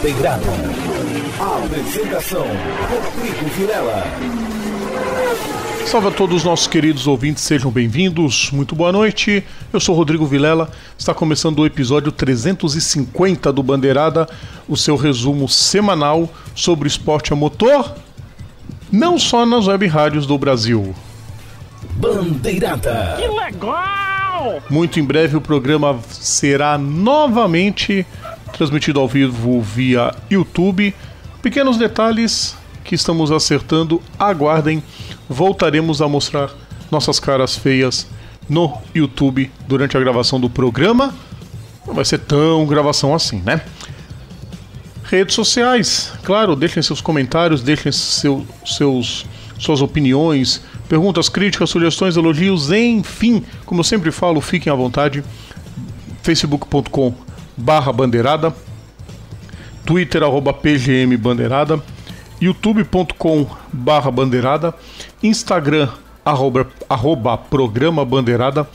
Bandeirada. Apresentação: Rodrigo Vilela. Salve a todos os nossos queridos ouvintes, sejam bem-vindos, muito boa noite. Eu sou Rodrigo Vilela, está começando o episódio 350 do Bandeirada, o seu resumo semanal sobre esporte a motor, não só nas web rádios do Brasil. Bandeirada. Que legal! Muito em breve o programa será novamente transmitido ao vivo via YouTube. Pequenos detalhes que estamos acertando, aguardem. Voltaremos a mostrar nossas caras feias no YouTube durante a gravação do programa. Não vai ser tão gravação assim, né? Redes sociais, claro, deixem seus comentários, deixem seu, seus, suas opiniões, perguntas, críticas, sugestões, elogios, enfim, como eu sempre falo, fiquem à vontade. facebook.com barra bandeirada, twitter arroba pgm bandeirada, youtube.com barra bandeirada, instagram arroba, arroba programa bandeirada,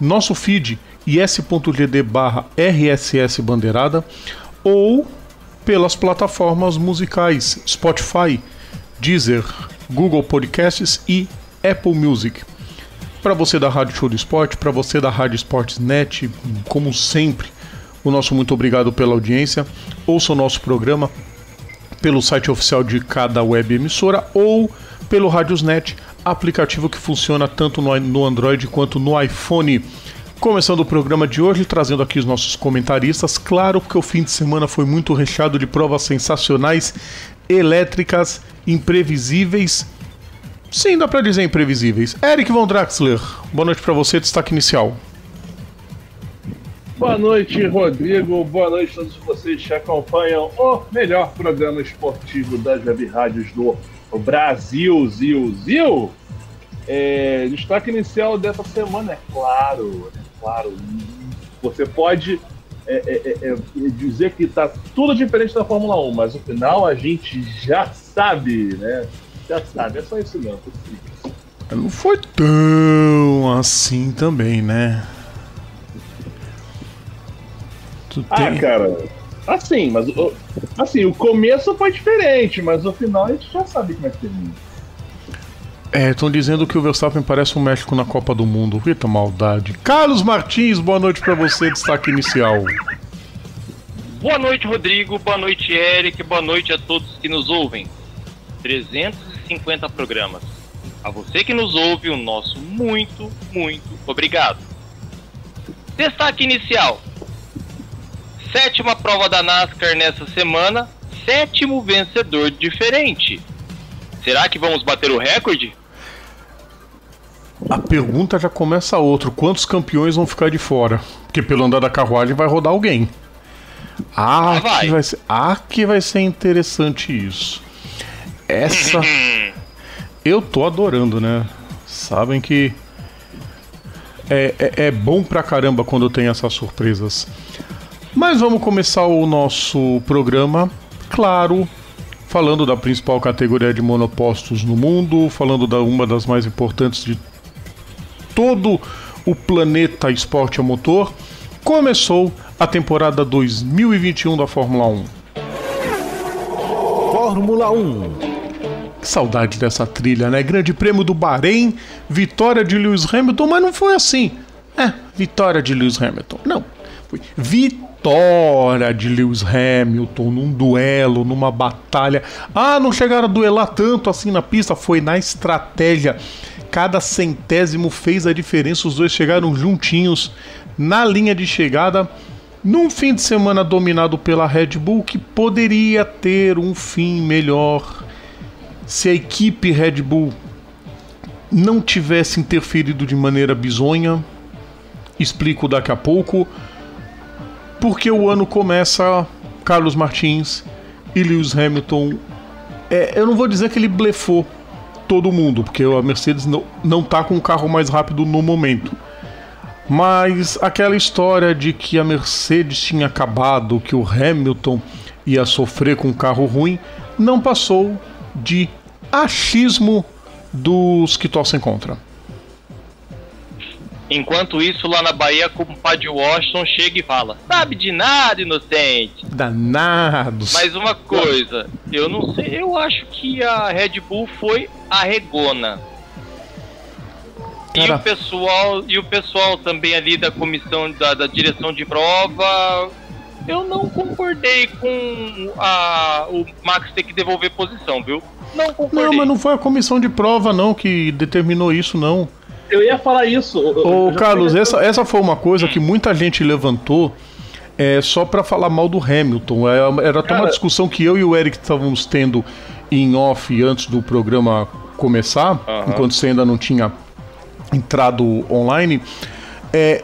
nosso feed is.gd barra rss bandeirada ou pelas plataformas musicais Spotify, Deezer, Google Podcasts e Apple Music. Para você da Rádio Show do Esporte, para você da Rádio Esportes Net, como sempre, o nosso muito obrigado pela audiência. Ouça o nosso programa pelo site oficial de cada web emissora ou pelo Radiosnet, aplicativo que funciona tanto no Android quanto no iPhone. Começando o programa de hoje, trazendo aqui os nossos comentaristas. Claro, porque o fim de semana foi muito recheado de provas sensacionais, elétricas, imprevisíveis. Sim, dá pra dizer imprevisíveis. Eric Von Draxler, boa noite para você, destaque inicial. Boa noite, Rodrigo. Boa noite a todos vocês que acompanham o melhor programa esportivo das web rádios do Brasil, Zil, Zil. É, destaque inicial dessa semana, é claro, é claro. Você pode é, é, é, dizer que está tudo diferente da Fórmula 1, mas no final a gente já sabe, né? Já sabe, é só isso mesmo. Não foi tão assim também, né? Tu ah, tem... cara, assim, mas assim, o começo foi diferente, mas o final a gente já sabe como é que termina. É, estão dizendo que o Verstappen parece um México na Copa do Mundo. Eita maldade. Carlos Martins, boa noite para você, destaque inicial. Boa noite, Rodrigo. Boa noite, Eric. Boa noite a todos que nos ouvem. 350 programas. A você que nos ouve, o nosso muito, muito obrigado. Destaque inicial: Sétima prova da NASCAR nessa semana, sétimo vencedor diferente. Será que vamos bater o recorde? A pergunta já começa outro: quantos campeões vão ficar de fora? Porque pelo andar da carruagem vai rodar alguém. Ah, ah vai. Que vai ser, ah, que vai ser interessante isso. Essa. eu tô adorando, né? Sabem que. É, é, é bom pra caramba quando tem essas surpresas. Mas vamos começar o nosso programa, claro, falando da principal categoria de monopostos no mundo, falando da uma das mais importantes de todo o planeta esporte a motor. Começou a temporada 2021 da Fórmula 1. Fórmula 1. Que saudade dessa trilha, né? Grande Prêmio do Bahrein, vitória de Lewis Hamilton, mas não foi assim. É, vitória de Lewis Hamilton. Não, foi vitória de Lewis Hamilton num duelo, numa batalha. Ah, não chegaram a duelar tanto assim na pista, foi na estratégia. Cada centésimo fez a diferença, os dois chegaram juntinhos na linha de chegada. Num fim de semana dominado pela Red Bull, que poderia ter um fim melhor se a equipe Red Bull não tivesse interferido de maneira bizonha. Explico daqui a pouco porque o ano começa Carlos Martins e Lewis Hamilton. É, eu não vou dizer que ele blefou todo mundo, porque a Mercedes não, não tá com o carro mais rápido no momento. Mas aquela história de que a Mercedes tinha acabado, que o Hamilton ia sofrer com um carro ruim, não passou de achismo dos que torcem contra. Enquanto isso, lá na Bahia, o compadre Washington chega e fala: Sabe de nada, inocente. Danados. Mas uma coisa, eu não sei, eu acho que a Red Bull foi arregona. E Cara. o pessoal, e o pessoal também ali da comissão da, da direção de prova, eu não concordei com a, o Max ter que devolver posição, viu? Não concordei. Não, mas não foi a comissão de prova, não, que determinou isso, não. Eu ia falar isso. Ô, Carlos, essa, essa foi uma coisa que muita gente levantou é, só pra falar mal do Hamilton. É, Era até uma discussão que eu e o Eric estávamos tendo em off antes do programa começar, enquanto você ainda não tinha entrado online. É,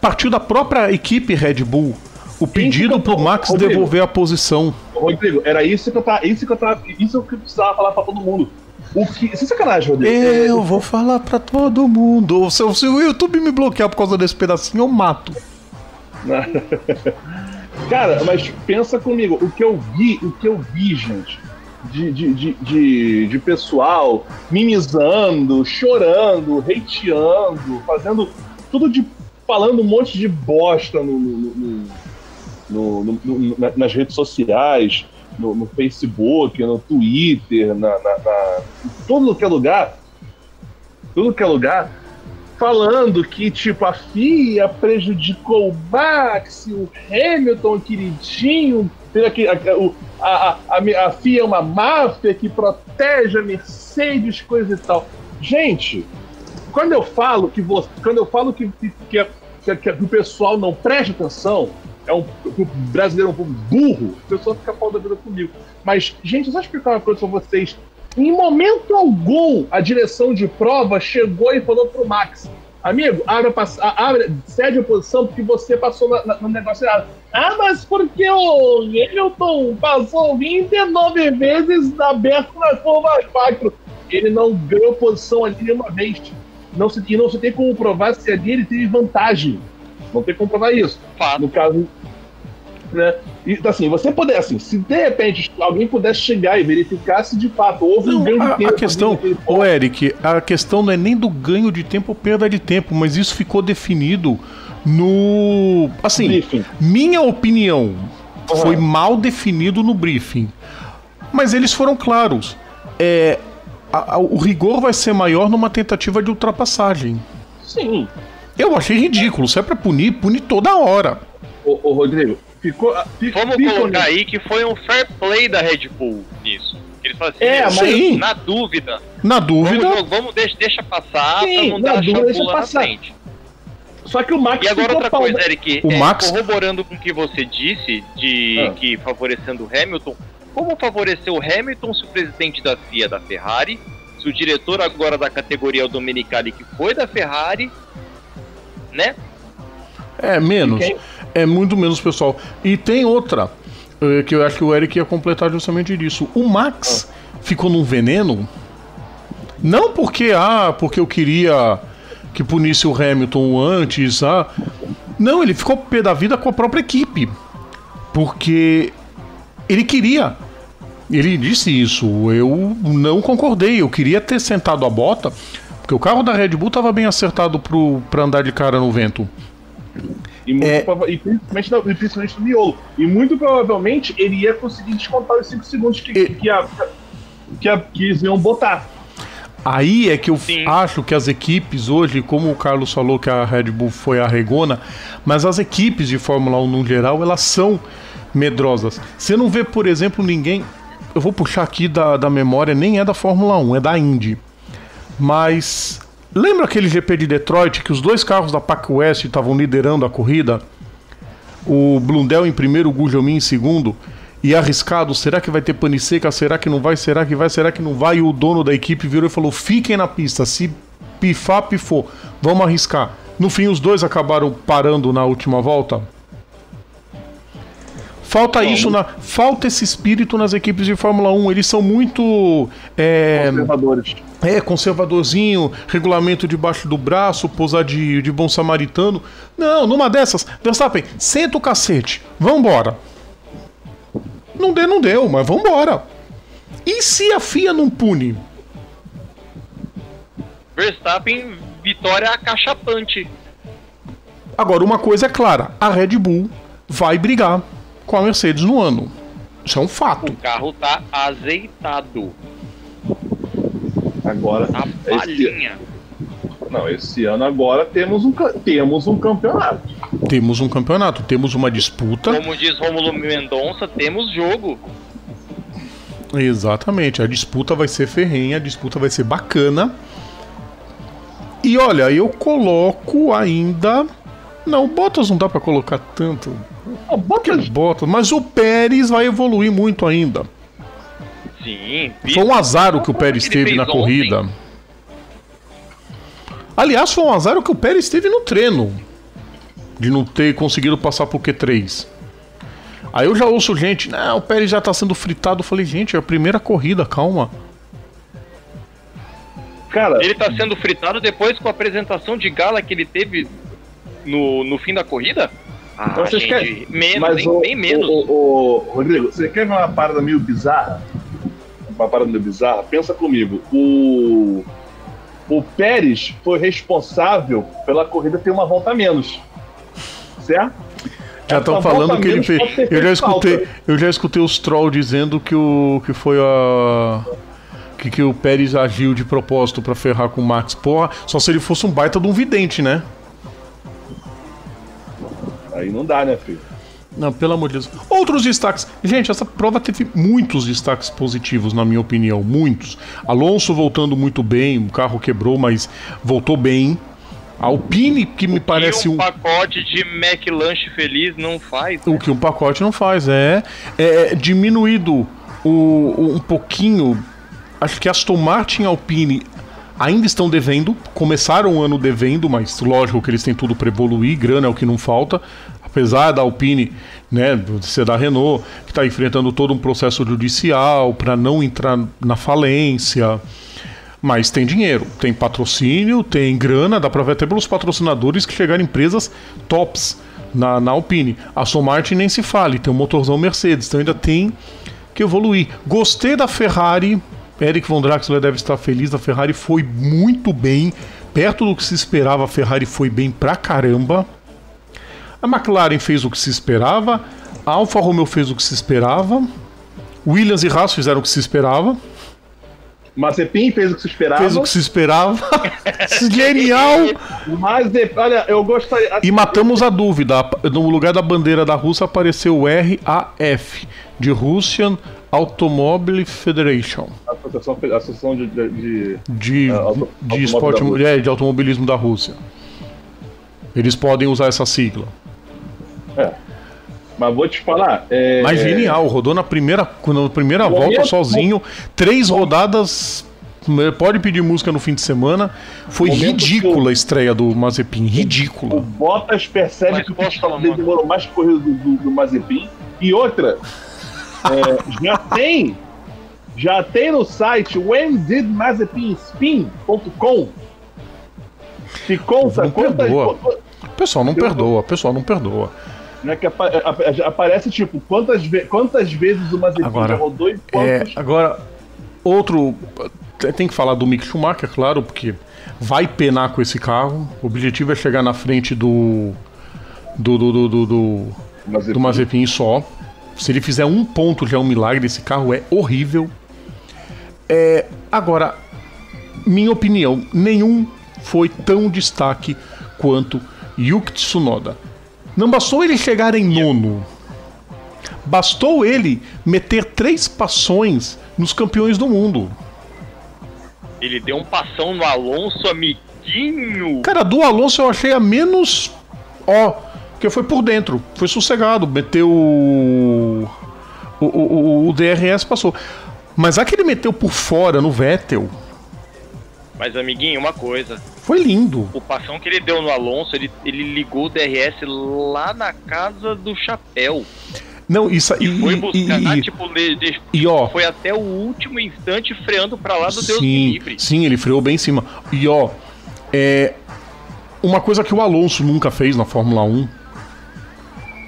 partiu da própria equipe Red Bull o pedido tô- pro Max Rodrigo. devolver a posição. Rodrigo, era isso que eu tava. Isso que eu tava. Isso que eu precisava falar pra todo mundo. O que. Sem sacanagem, Rodrigo. Eu vou falar pra todo mundo. Se, se o YouTube me bloquear por causa desse pedacinho, eu mato. Cara, mas pensa comigo, o que eu vi, o que eu vi, gente, de, de, de, de, pessoal mimizando, chorando, hateando, fazendo tudo de. falando um monte de bosta no, no- no- no- no- no- na- nas redes sociais, no, no Facebook, no Twitter, na, na, na- em tudo que é lugar. Tudo que é lugar falando que, tipo, a FIA prejudicou o Max, o Hamilton, queridinho, teve a, a, a, a, FIA é uma máfia que protege a Mercedes, coisa e tal. Gente, quando eu falo que você, quando eu falo que, que, que, que, que o pessoal não presta atenção, é um, o brasileiro é um pouco burro, a pessoa fica pau da vida comigo. Mas, gente, só explicar uma coisa pra vocês. Em momento algum, a direção de prova chegou e falou pro Max: Amigo, abre, abre cede a posição porque você passou na- na- no negócio errado. Ah, mas porque o Hamilton passou 29 vezes aberto na curva 4. Ele não ganhou posição ali nenhuma vez. Não se, e não se tem como provar se ali ele teve vantagem. Não tem como provar isso Fato. no caso, né? E assim, você puder, assim, se de repente alguém pudesse chegar e verificar se de fato houve um Não, ganho a, de tempo. a questão, ô Eric, a questão não é nem do ganho de tempo ou perda de tempo, mas isso ficou definido no. Assim, briefing. minha opinião Uhum. foi mal definido no briefing. Mas eles foram claros. É, a- a- o rigor vai ser maior numa tentativa de ultrapassagem. Sim. Eu achei ridículo. Se é pra punir, pune toda hora. Ô, ô, Rodrigo, ficou. Fica, Vamos fica colocar onde- aí que foi um fair play da Red Bull nisso. Eles falam assim, É, "Meu, mas- Sim. na dúvida, Na vamos, dúvida. jogar- vamos deixa, deixa passar Sim, pra não na dar dúvida, deixa chapula na passar. frente. Só que o Max E agora outra coisa, Eric, O é, Max- corroborando com o que você disse, de Ah. que favorecendo o Hamilton, como favorecer o Hamilton se o presidente da FIA é da Ferrari, se o diretor agora da categoria é o Domenicali, que foi da Ferrari, né? É, menos. Quem- É muito menos, pessoal. E tem outra, eh, que eu acho que o Eric ia completar justamente disso. O Max ficou num veneno, não porque, ah, porque eu queria que punisse o Hamilton antes, ah. Não, ele ficou pé da vida com a própria equipe. Porque ele queria. Ele disse isso. Eu não concordei. Eu queria ter sentado a bota. Porque o carro da Red Bull estava bem acertado pro, pra andar de cara no vento. E, muito É. prova- e principalmente, no, e principalmente no miolo. E muito provavelmente ele ia conseguir descontar os 5 segundos que, E- que, a, que, a, que eles iam botar. Aí é que eu Sim. acho que as equipes hoje, como o Carlos falou que a Red Bull foi a regona, mas as equipes de Fórmula 1 no geral, elas são medrosas. Você não vê, por exemplo, ninguém. Eu vou puxar aqui da, da memória, nem é da Fórmula 1, é da Indy. Mas. Lembra aquele GP de Detroit que os dois carros da Pac West estavam liderando a corrida? O Blundell em primeiro, o Gugelmin em segundo. E arriscado, será que vai ter pane seca? Será que não vai? Será que vai? Será que não vai? E o dono da equipe virou e falou: fiquem na pista, se pifar, pifou, vamos arriscar. No fim, os dois acabaram parando na última volta. Falta isso na. Falta esse espírito nas equipes de Fórmula 1. Eles são muito. É, Conservadores. é, conservadorzinho, regulamento debaixo do braço, posar de, de bom samaritano. Não, numa dessas, Verstappen, senta o cacete, vambora. Não deu, não deu, mas vambora. E se a FIA não pune? Verstappen vitória acachapante. Agora, uma coisa é clara: a Red Bull vai brigar com a Mercedes no ano. Isso é um fato. O carro tá azeitado. Agora, Tá esse, balinha. não, esse ano agora temos um, temos um campeonato. Temos um campeonato, temos uma disputa. Como diz Rômulo Mendonça, temos jogo. Exatamente, a disputa vai ser ferrenha, a disputa vai ser bacana. E olha, eu coloco ainda. Não, Bottas não dá pra colocar tanto. Ah, bota Que Bottas, mas o Pérez vai evoluir muito ainda. Sim. Foi um azar o que o Pérez que ele teve na ontem. corrida. Aliás, foi um azar o que o Pérez teve no treino. De não ter conseguido passar pro Q3. Aí eu já ouço gente, não, o Pérez já tá sendo fritado. Eu falei, gente, é a primeira corrida, calma. Cara, Ele tá sendo fritado depois com a apresentação de gala que ele teve no, no fim da corrida? Ah, Então vocês gente, querem- menos, mas hein? o, bem menos. O, o- o- Rodrigo, você quer ver uma parada meio bizarra? Uma parada meio bizarra? Pensa comigo. O, o Pérez foi responsável pela corrida ter uma volta a menos. Certo? Já estão falando que ele fez. Eu já escutei, falta. eu já escutei os trolls dizendo que o que foi a que, que o Pérez agiu de propósito pra ferrar com o Max. Porra, só se ele fosse um baita de um vidente, né? Aí não dá, né, filho? Não, pelo amor de Deus. Outros destaques. Gente, essa prova teve muitos destaques positivos, na minha opinião. Muitos. Alonso voltando muito bem, o carro quebrou, mas voltou bem. Alpine, que me parece e um um. pacote de McLanche feliz não faz. O que um pacote não faz, é, é diminuído o, o- um pouquinho. Acho que Aston Martin e Alpine ainda estão devendo, começaram o ano devendo, mas lógico que eles têm tudo para evoluir, grana é o que não falta. Apesar da Alpine, né, ser da Renault, que está enfrentando todo um processo judicial para não entrar na falência. Mas tem dinheiro, tem patrocínio, tem grana, dá pra ver até pelos patrocinadores que chegaram empresas tops na, na Alpine. A Aston Martin nem se fale, tem um motorzão Mercedes, então ainda tem que evoluir. Gostei da Ferrari, Eric Von Draxler deve estar feliz, a Ferrari foi muito bem, perto do que se esperava, a Ferrari foi bem pra caramba. A McLaren fez o que se esperava, a Alfa Romeo fez o que se esperava, Williams e Haas fizeram o que se esperava. Mazepin fez o que se esperava. Fez o que se esperava. Genial! Mazepin, olha, eu gostaria. E matamos a dúvida. No lugar da bandeira da Rússia apareceu o RAF, de Russian Automobile Federation. A Associação, associação de, de- de- De, É, auto- de automóvel esporte, é, de automobilismo da Rússia. Eles podem usar essa sigla. É. Mas vou te falar. É, Mas genial, rodou na primeira, na primeira volta Momento- sozinho, três rodadas. Pode pedir música no fim de semana. Foi ridícula a estreia do Mazepin, O ridícula. Bottas percebe Mas que o uma- demorou mais corrida do, do, do Mazepin. E outra, é, já tem. Já tem no site whendidmazepinspin.com que conta quantas, O pessoal não perdoa, o pessoal não perdoa. né, que apa- apa- aparece tipo quantas, ve- quantas vezes o Mazepin Agora, já rodou e É, quantos agora, outro. Tem que falar do Mick Schumacher, claro, porque vai penar com esse carro. O objetivo é chegar na frente do. do. do. do, do, do, Mazepin. do Mazepin só. Se ele fizer um ponto já é um milagre. Esse carro é horrível. É, agora, minha opinião, nenhum foi tão destaque quanto Yuki Tsunoda. Não bastou ele chegar em nono. Bastou ele meter três passões nos campeões do mundo. Ele deu um passão no Alonso, amiguinho. Cara, do Alonso eu achei a menos. Ó, que foi por dentro. Foi sossegado. Meteu o. O, o, o- o DRS passou. Mas a que ele meteu por fora no Vettel Mas, amiguinho, uma coisa. foi lindo. O passão que ele deu no Alonso, ele, ele ligou o DRS lá na casa do chapéu. Não, isso e, Foi e- buscar, e- tipo, de- e, ó, foi até o último instante freando pra lá do Deus sim, livre. sim, ele freou bem em cima. E ó, é uma coisa que o Alonso nunca fez na Fórmula 1.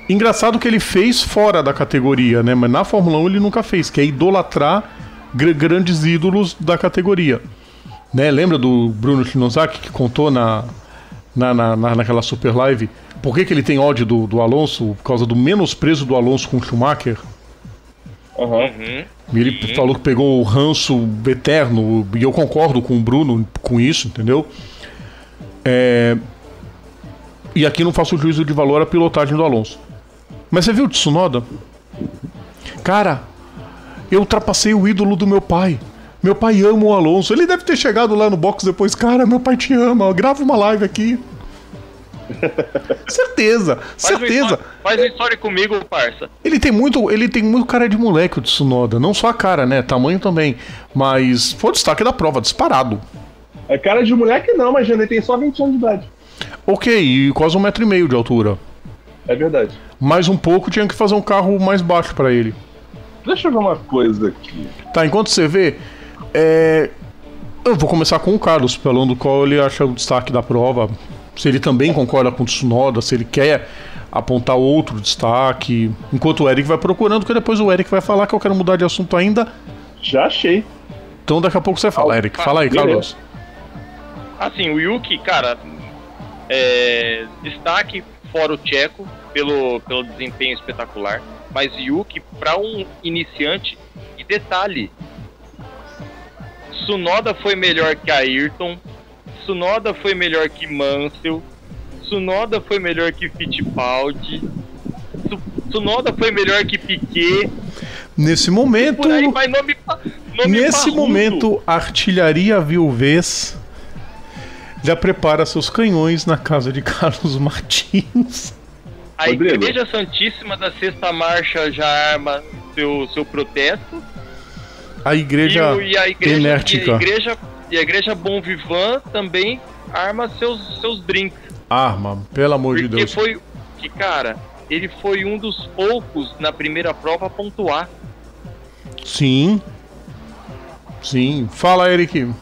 Engraçado que ele fez fora da categoria, né? Mas na Fórmula 1 ele nunca fez, que é idolatrar grandes ídolos da categoria. Né? Lembra do Bruno Shinozaki que contou na, na, na, na- naquela super live por que, que ele tem ódio do, do Alonso? Por causa do menosprezo do Alonso com o Schumacher? Uhum. Ele falou que pegou o ranço eterno, e eu concordo com o Bruno com isso, entendeu? É, E aqui não faço juízo de valor à pilotagem do Alonso. Mas você viu o Tsunoda? Cara, eu ultrapassei o ídolo do meu pai. Meu pai ama o Alonso. Ele deve ter chegado lá no box depois. Cara, meu pai te ama. Grava uma live aqui. certeza, Faz um certeza. story- Faz uma história comigo, parça. Ele tem muito, ele tem muito cara de moleque o Tsunoda, não só a cara, né, tamanho também, mas foi o destaque da prova, disparado. É cara de moleque não, mas ele tem só 20 anos de idade. Ok, e quase um metro e meio de altura. É verdade. Mais um pouco tinha que fazer um carro mais baixo pra ele. Deixa eu ver uma coisa aqui. Tá, enquanto você vê, é... eu vou começar com o Carlos, falando qual ele acha o destaque da prova, se ele também concorda com o Tsunoda, se ele quer apontar outro destaque, enquanto o Eric vai procurando, que depois o Eric vai falar que eu quero mudar de assunto ainda, Já achei. então daqui a pouco você fala, Eric. Fala aí. Carlos. Assim, o Yuki, cara, é, destaque fora o Tcheco pelo, pelo desempenho espetacular. Mas Yuki, para um iniciante, e detalhe: Sunoda foi melhor que Ayrton, Sunoda foi melhor que Mansell, Sunoda foi melhor que Fittipaldi, Su- Sunoda foi melhor que Piquet. Nesse momento, nome, nome nesse parrudo. momento, a artilharia Vilvez já prepara seus canhões na casa de Carlos Martins. A Rodrigo. Igreja Santíssima da Sexta Marcha já arma seu, seu protesto. A igreja, e, e a igreja, enértica E a igreja, e a igreja Bom também arma seus, seus drinks. arma, pelo amor de Porque Deus. foi. Que, cara, ele foi um dos poucos na primeira prova a pontuar. Sim. Sim. Fala, Eric.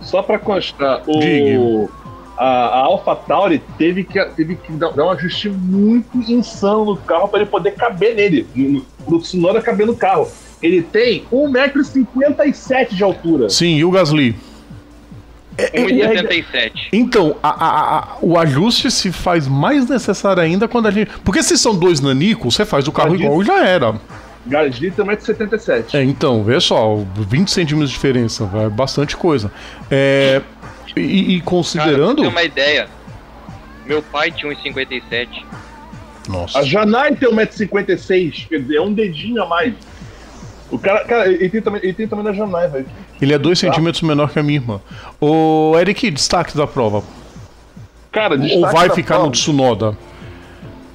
Só pra constar, o, Diga. A, a AlphaTauri teve que, teve que dar, dar um ajuste muito insano no carro pra ele poder caber nele. No, no Tsunoda caber no carro. Ele tem 1,57m de altura. Sim, e o Gasly? É, 1,77. Então, a- a- a- o ajuste se faz mais necessário ainda quando a gente. Porque se são dois nanicos, você faz o carro Mas igual e já era. Gasly tem 1,77m. É, então, vê só, 20 centímetros de diferença, é bastante coisa. É, e, e Cara, considerando. ter uma ideia, meu pai tinha 1,57. Nossa. A Janai tem 1,56m, quer dizer, é um dedinho a mais. O cara, cara ele, tem também, ele tem também da Janai, velho. Ele é 2 centímetros menor que a minha irmã. Ô, Eric, destaque da prova. Cara, Ou vai da ficar prova. no Tsunoda?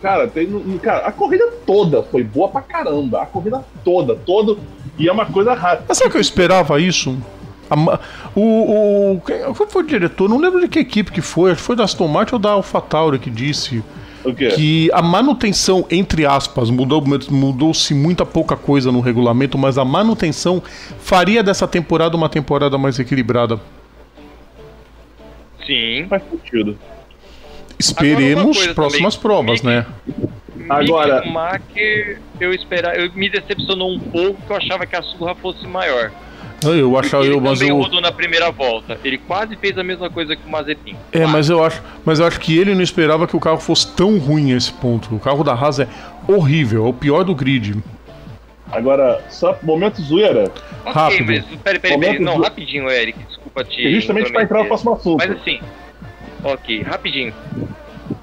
Cara, tem, no- cara, a corrida toda foi boa pra caramba. A corrida toda, toda. E é uma coisa rápida. Mas sabe que eu esperava isso? A o, o, quem qual foi o diretor? Não lembro de que equipe que foi. Acho que foi da Aston Martin ou da AlphaTauri que disse O quê? que a manutenção, entre aspas, mudou- mudou-se muita pouca coisa no regulamento, mas a manutenção faria dessa temporada uma temporada mais equilibrada. Sim. Faz sentido. Esperemos Agora, próximas também. provas, né? Agora- Mick Schumacher, eu esperava, eu me decepcionou um pouco que eu achava que a surra fosse maior. Eu achava, ele eu, mas também eu, rodou na primeira volta. Ele quase fez a mesma coisa que o Mazepin. É, mas eu acho, mas eu acho que ele não esperava que o carro fosse tão ruim a esse ponto. O carro da Haas é horrível, é o pior do grid. Agora, só momento zoeira. Ok, rápido. mas peraí, peraí, peraí. Momento Não, do- rapidinho, Eric. Desculpa te. Que justamente pra entrar no próximo assunto. Mas assim, ok, rapidinho.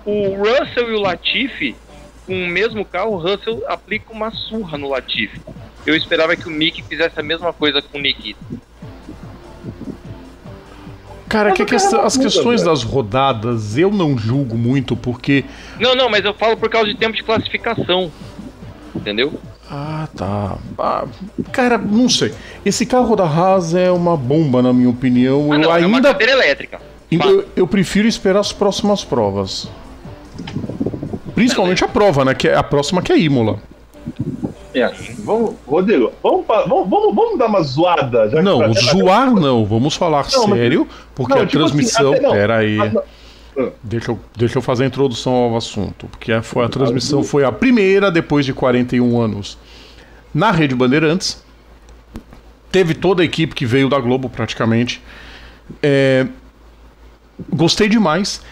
O Russell e o Latifi, com o mesmo carro, o Russell aplica uma surra no Latifi. Eu esperava que o Mick fizesse a mesma coisa com o Nikita. Cara, que questão- as questões das rodadas eu não julgo muito, porque. Não, não, mas eu falo por causa de tempo de classificação. Entendeu? Ah, tá. Ah, cara, não sei. Esse carro da Haas é uma bomba, na minha opinião. Ah, eu não, é uma ainda. cadeira elétrica. eu, eu prefiro esperar as próximas provas. Principalmente a prova, né? Que é a próxima que é Imola. É. Vamos, Rodrigo, vamos, vamos, vamos, vamos dar uma zoada. Não, pra- zoar não. Vamos falar Não, mas- sério, porque Não, a tipo assim, transmissão. até não. Pera aí. Ah. Deixa eu, deixa eu fazer a introdução ao assunto, porque a, foi, a transmissão foi a primeira depois de 41 anos na Rede Bandeirantes. Teve toda a equipe que veio da Globo praticamente. É, gostei demais.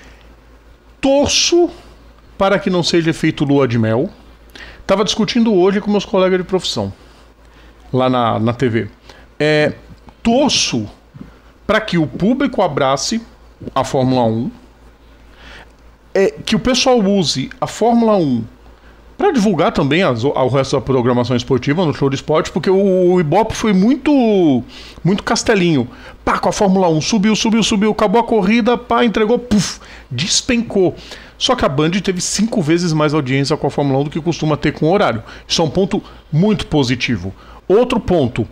Torço para que não seja feito lua de mel. Tava discutindo hoje com meus colegas de profissão, lá na, na TV. É, torço para que o público abrace a Fórmula 1, é, que o pessoal use a Fórmula 1 para divulgar também as, o resto da programação esportiva no show de esporte, porque o, o Ibope foi muito muito castelinho. Pá, com a Fórmula 1, subiu, subiu, subiu, acabou a corrida, pá, entregou, puf, despencou. Só que a Band teve cinco vezes mais audiência com a Fórmula 1 do que costuma ter com o horário. Isso é um ponto muito positivo. Outro ponto,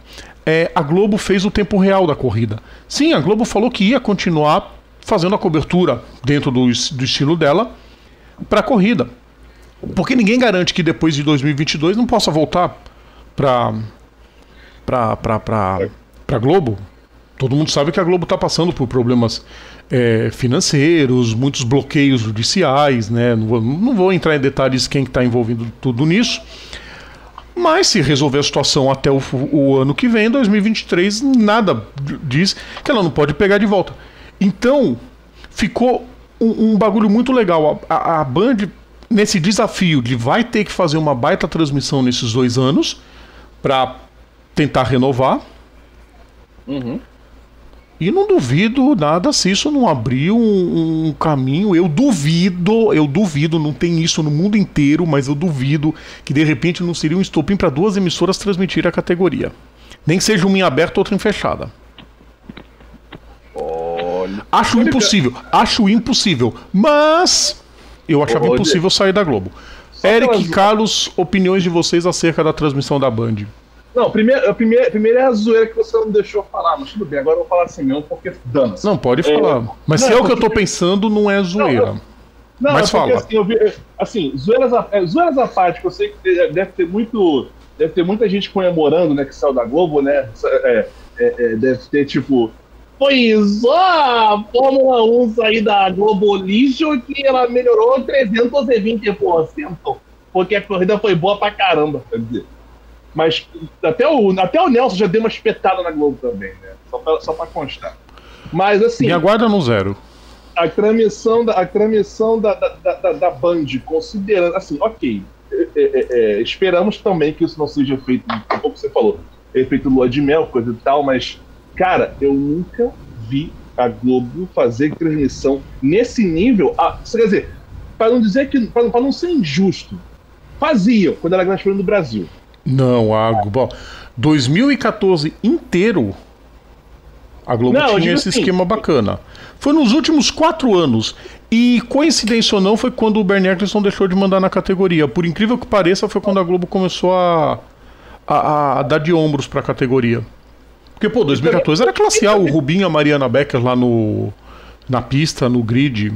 é, a Globo fez o tempo real da corrida. Sim, a Globo falou que ia continuar fazendo a cobertura dentro do, do estilo dela para a corrida. Porque ninguém garante que depois de 2022 não possa voltar para para para Globo. Todo mundo sabe que a Globo está passando por problemas é, financeiros, muitos bloqueios judiciais, né? Não vou, não vou entrar em detalhes quem está envolvido tudo nisso. Mas se resolver a situação até o, o, ano que vem, 2023, nada diz que ela não pode pegar de volta. Então, ficou um, um bagulho muito legal. A, a, a Band nesse desafio de vai ter que fazer uma baita transmissão nesses dois anos para tentar renovar. Uhum. E não duvido nada se isso não abrir um, um, caminho. Eu duvido, eu duvido, não tem isso no mundo inteiro, mas eu duvido que de repente não seria um estopim para duas emissoras transmitir a categoria. Nem que seja uma em aberta, outra em fechada. Olha. Acho impossível, acho impossível. Mas eu achava Ô, impossível sair da Globo. Eric e Carlos, opiniões de vocês acerca da transmissão da Band. Não, primeiro, a primeira, primeiro é a zoeira que você não deixou falar, mas tudo bem, agora eu vou falar assim mesmo, porque dana -se. Não, pode falar. É, mas não, se é o que eu tô pensando, não é zoeira. Não, não mas fala. Assim, eu vi, assim zoeiras, a, é, zoeiras à parte, que eu sei que deve ter muito. Deve ter muita gente comemorando, né, que saiu da Globo, né? É, é, é deve ter, tipo, Pois ó, a Fórmula 1 sair da Globo lixo que ela melhorou 320%. Porque a corrida foi boa pra caramba, quer dizer. Mas até o, até o Nelson já deu uma espetada na Globo também, né? Só pra, só pra constar. Mas assim. Me aguarda no zero. A transmissão da, a transmissão da, da, da, da Band, considerando. Assim, ok. É, é, é, esperamos também que isso não seja feito, como você falou, efeito lua de mel, coisa e tal, mas Cara, eu nunca vi a Globo fazer transmissão nesse nível. A, quer dizer, para não dizer que. para não ser injusto, fazia quando era grande do Brasil. Não, a Globo. 2014 inteiro. A Globo não, tinha esse assim, esquema bacana. Foi nos últimos quatro anos. E coincidência ou não, foi quando o Bernie Eccleston deixou de mandar na categoria. Por incrível que pareça, foi quando a Globo começou a, a, a dar de ombros para a categoria. Porque, pô, 2014 era classe A, o Rubinho e a Mariana Becker lá no, na pista, no grid.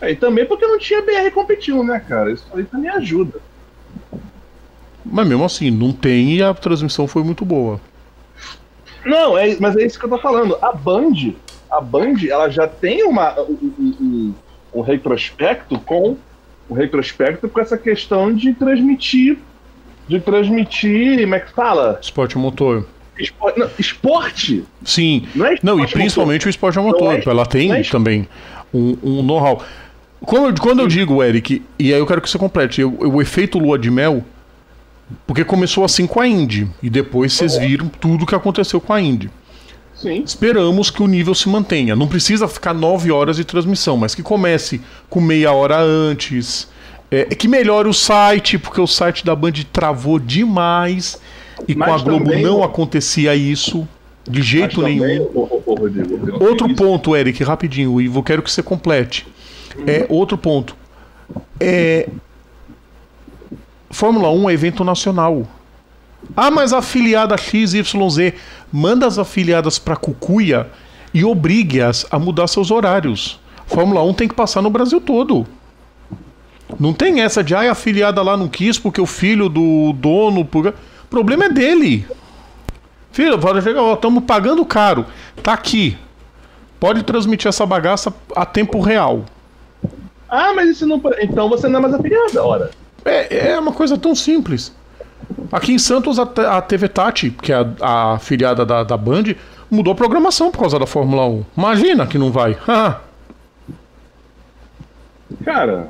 É, e também porque não tinha BR competindo, né, cara? Isso aí também ajuda. Mas mesmo assim, não tem e a transmissão foi muito boa. Não, é, mas é isso que eu tô falando. A Band, a Band, ela já tem uma, um, um, um retrospecto com o retrospecto com essa questão de transmitir de transmitir, como é que fala? Esporte motor. Esporte, não, esporte? Sim. Não, é não e principalmente motor. o esporte motor. É, ela tem é também um, um know-how. Quando, quando eu digo, Eric, e aí eu quero que você complete, o, o efeito lua de mel, porque começou assim com a Indy, e depois vocês viram tudo que aconteceu com a Indy. Sim. Esperamos que o nível se mantenha. Não precisa ficar nove horas de transmissão, mas que comece com meia hora antes. É, que melhore o site, porque o site da Band travou demais. E Mas com a Globo também, não acontecia isso de jeito nenhum. o, o, Rodrigo, outro ponto, Eric, rapidinho, Ivo, quero que você complete. É outro ponto. É Fórmula 1 é evento nacional. Ah, mas a afiliada XYZ manda as afiliadas para Cucuia e obrigue-as a mudar seus horários. Fórmula 1 tem que passar no Brasil todo. Não tem essa de ah, a afiliada lá não quis porque o filho do dono. Por problema é dele. Filho, pode chegar, ó, estamos pagando caro. Tá aqui. Pode transmitir essa bagaça a tempo real. Ah, mas isso não. Então você não é mais afiliada, ora. É, é uma coisa tão simples. Aqui em Santos, a, a TV Tati, que é a, a afiliada da, da Band, Mudou a programação por causa da Fórmula 1. Imagina que não vai. Ah, Cara,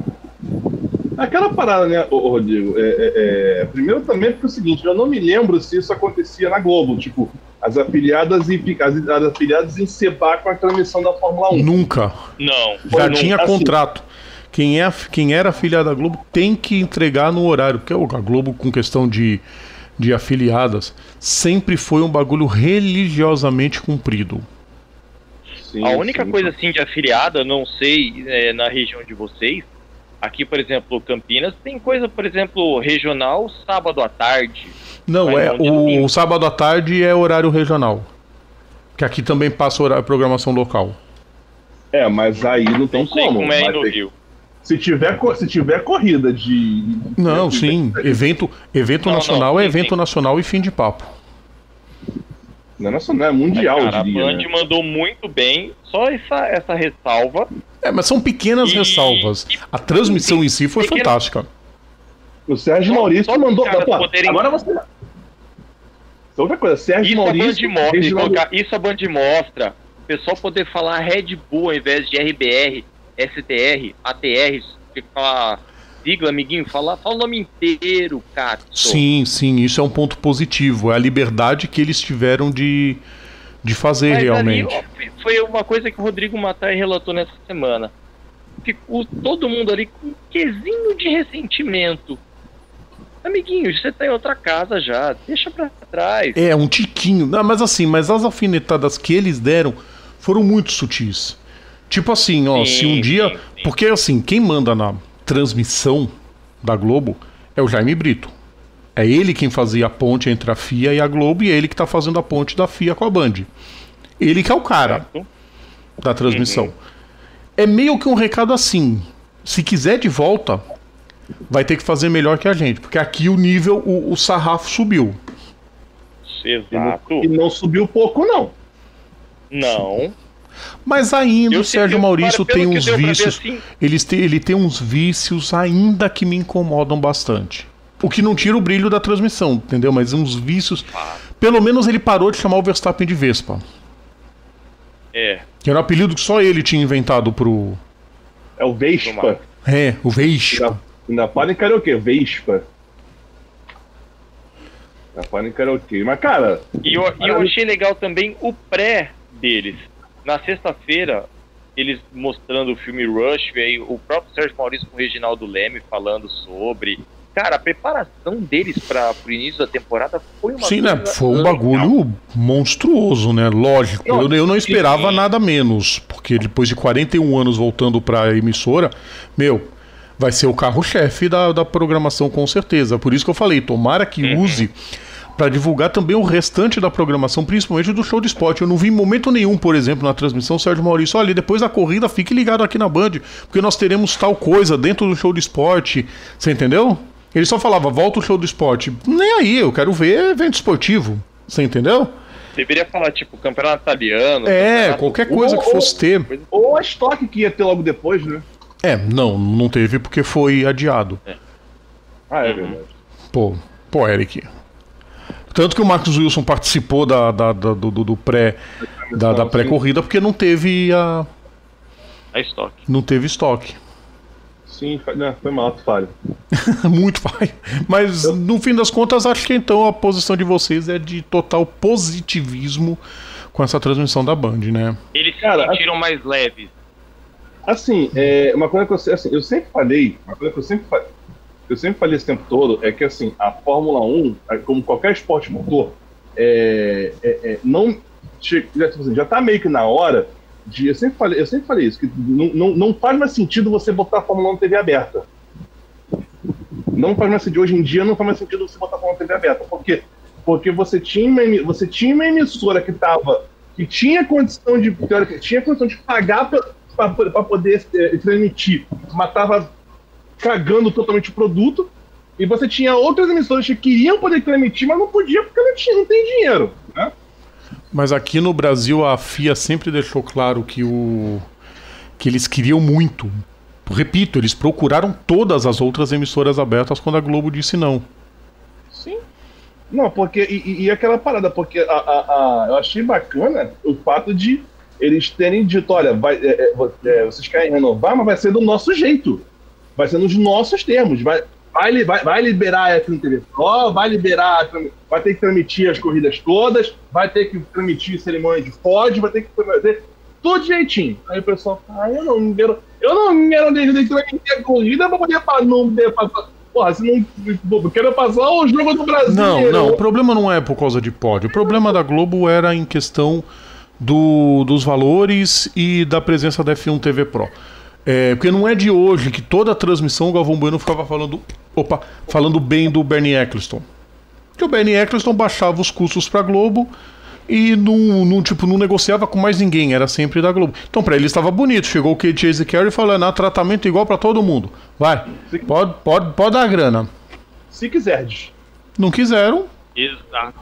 aquela parada, né, Rodrigo? É, é, é, primeiro também porque é o seguinte, eu não me lembro se isso acontecia na Globo, tipo, as afiliadas e as, as afiliadas encebar com a transmissão da Fórmula 1. nunca. Não. Já tinha assim- contrato. Quem, é, quem era afiliado da Globo tem que entregar no horário. Porque a Globo, com questão de, de afiliadas, sempre foi um bagulho religiosamente cumprido. Sim, A única sim. coisa assim de afiliada, não sei é, na região de vocês. Aqui, por exemplo, Campinas tem coisa, por exemplo, regional sábado à tarde. Não, é o, o sábado à tarde é horário regional. Que aqui também passa horário, programação local. É, mas aí não tem Não sei como. como é no Rio. Se tiver, se tiver corrida de. Não, de- sim. Evento, evento Não, nacional não, é evento nacional e fim de papo. Não é nacional, é mundial, Cara, a eu diria. Band né? mandou muito bem, só essa, essa ressalva. É, mas são pequenas E- ressalvas. A transmissão em si foi Pequena- fantástica. O Sérgio Só- Maurício só mandou. caras Pô, poderem- Agora você. Outra coisa, Sérgio Isso a Band Maurício. mostra, e Reginaldo- colocar, isso a Band mostra. O pessoal poder falar Red Bull ao invés de RBR, STR, ATR, que fala sigla, amiguinho, fala, fala o nome inteiro, cara. Sim, sim, isso é um ponto positivo. É a liberdade que eles tiveram de, de fazer Mas ali, realmente. ó, foi uma coisa que o Rodrigo Matai relatou nessa semana. Ficou todo mundo ali com um quesinho de ressentimento. Amiguinho, você tá em outra casa já, deixa pra trás. É, um tiquinho. Não, mas assim, mas as alfinetadas que eles deram foram muito sutis. Tipo assim, ó, Sim, se um dia. sim, sim. Porque assim, quem manda na transmissão da Globo é o Jaime Brito. É ele quem fazia a ponte entre a FIA e a Globo e é ele que tá fazendo a ponte da FIA com a Band. Ele que é o cara Certo? da transmissão. É meio que um recado assim. Se quiser de volta, vai ter que fazer melhor que a gente. Porque aqui o nível, o, o sarrafo subiu. E Exato. não, e não subiu pouco, não. Não. Mas ainda Eu o Sérgio Maurício tem uns vícios. assim- Eles ele tem uns vícios ainda que me incomodam bastante. O que não tira o brilho da transmissão, entendeu? Mas uns vícios. Pelo menos ele parou de chamar o Verstappen de Vespa. É. Que era um apelido que só ele tinha inventado pro. É o Vespa. É, o Vespa. Ainda, ainda podem karaokê, Vespa. Ainda podem karaokê. Mas, cara, E eu, e eu achei legal também o pré deles. Na sexta-feira, eles mostrando o filme Rush, e aí o próprio Sérgio Maurício com o Reginaldo Leme falando sobre. Cara, a preparação deles para o início da temporada foi uma Sim, né? Foi um bagulho monstruoso, né? Lógico. Eu, eu não esperava sim. nada menos. Porque depois de 41 anos voltando pra emissora, meu, vai ser o carro-chefe da, da programação com certeza. Por isso que eu falei, tomara que Uhum. use pra divulgar também o restante da programação, principalmente do show de esporte. Eu não vi em momento nenhum, por exemplo, na transmissão, Sérgio Maurício, olha, depois da corrida, fique ligado aqui na Band, porque nós teremos tal coisa dentro do show de esporte. Você entendeu? Ele só falava, volta o show do esporte. Nem aí, eu quero ver evento esportivo. Você entendeu? Deveria falar, tipo, campeonato italiano. É, campeonato- qualquer coisa que fosse ter. ou a estoque que ia ter logo depois, né? É, não, não teve porque foi adiado. Ah, é verdade. Pô, pô, Eric. Tanto que o Marcos Wilson participou da, da- da- do, do- do pré da, da pré-corrida porque não teve a A estoque. não teve estoque. Sim, foi, né, foi mal, falho. Muito vai. Mas no fim das contas acho que então a posição de vocês é de total positivismo com essa transmissão da Band, né? Eles se Cara, sentiram mais leves. Assim, é, uma coisa que eu, assim, eu sempre falei, uma coisa que eu sempre falei, eu sempre falei esse tempo todo é que assim, a Fórmula 1, é, como qualquer esporte motor, é, é, é, não já, tipo assim, já tá meio que na hora de. Eu sempre falei, eu sempre falei isso, que não, não, não faz mais sentido você botar a Fórmula 1 na TV aberta. Não faz mais sentido, hoje em dia não faz mais sentido você botar a Fórmula 1 na TV aberta. Por quê? Porque você tinha uma, você tinha uma emissora que tava. que tinha condição de. teórica, tinha condição de pagar para poder eh, transmitir, mas tava cagando totalmente o produto. E você tinha outras emissoras que queriam poder transmitir, mas não podia porque não, tinha, não tem dinheiro. Né? Mas aqui no Brasil a FIA sempre deixou claro que o que eles queriam muito. Repito, eles procuraram todas as outras emissoras abertas quando a Globo disse não. Sim. Não, porque. E, e aquela parada, porque a, a, a, eu achei bacana o fato de eles terem dito: olha, vai, é, é, é vocês querem renovar, mas vai ser do nosso jeito. Vai ser nos nossos termos. Vai, vai, vai, vai liberar aqui no TV Pro, vai liberar, vai ter que transmitir as corridas todas, vai ter que transmitir cerimônia de pódio, vai ter que fazer tudo direitinho. Aí o pessoal fala, ah, eu não quero, eu não quero transmitir a corrida pra poder não passar Porra, se não. Quero passar o jogo do Brasil. Não, não, o problema não é por causa de pódio. O problema da Globo era em questão do, dos valores e da presença da F1 TV Pro. É, porque não é de hoje que toda a transmissão o Galvão Bueno ficava falando, opa, falando bem do Bernie Eccleston. Que o Bernie Eccleston baixava os custos para Globo e não, não, tipo, não negociava com mais ninguém, era sempre da Globo. Então para ele estava bonito. Chegou o Kate Chase Carey falando, ah, tratamento igual para todo mundo. Vai, pode, pode, pode dar grana. Se quiser. Não quiseram. Exato.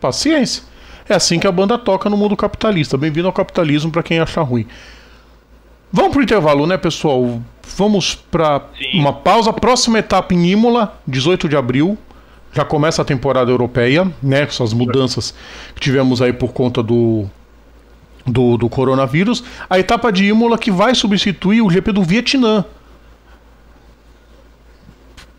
Paciência. É assim que a banda toca no mundo capitalista. Bem-vindo ao capitalismo para quem acha ruim. Vamos pro intervalo, né, pessoal? Vamos para uma pausa. Próxima etapa em Imola, 18 de abril já começa a temporada europeia, né? Com essas mudanças que tivemos aí por conta do, do, do, coronavírus. A etapa de Imola que vai substituir o GP do Vietnã.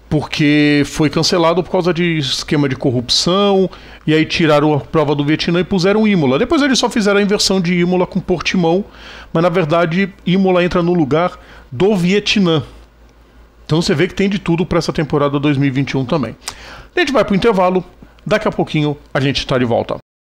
Porque foi cancelado por causa de esquema de corrupção, e aí tiraram a prova do Vietnã e puseram Imola. Depois eles só fizeram a inversão de Imola com Portimão, mas na verdade Imola entra no lugar do Vietnã. Então você vê que tem de tudo para essa temporada 2021 também. A gente vai pro intervalo, daqui a pouquinho a gente está de volta.